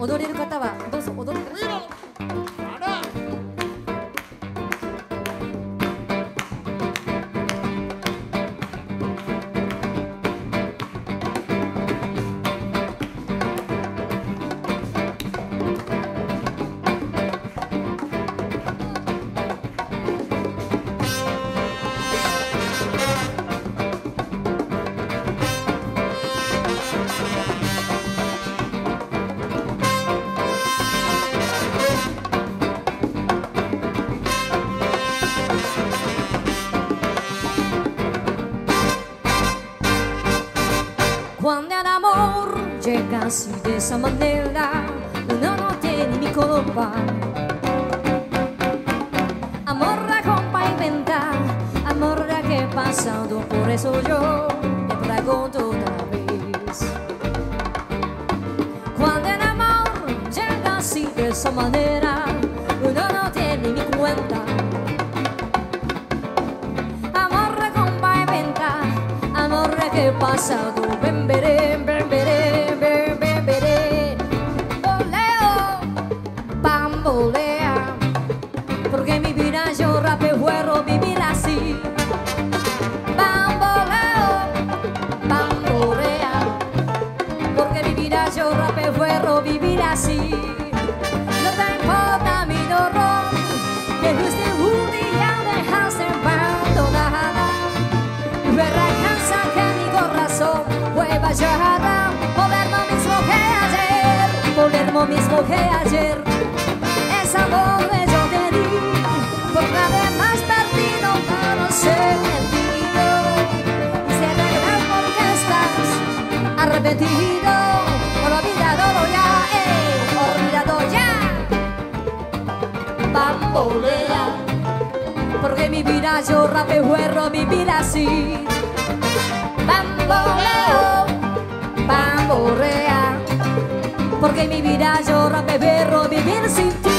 踊れる方はどうぞ踊ってください。Amor llega así de esa manera, uno no tiene mi culpa. Amor la compa inventa, amor la que he pasado, por eso yo te pregunto otra vez. Cuando el amor llega así de esa manera, uno no tiene mi cuenta. Amor la compa inventa, amor la que he pasado, ven veré, ya volver lo mismo que ayer, volver lo mismo que ayer. Es amor que yo te di, por nada más perdido para ser sentido. Y se reglas porque estás arrepentido, olvidado ya, eh, olvidado ya. Bambolea porque mi vida yo rapeo vivir así. Porque mi vida yo rapeo vivir sin ti.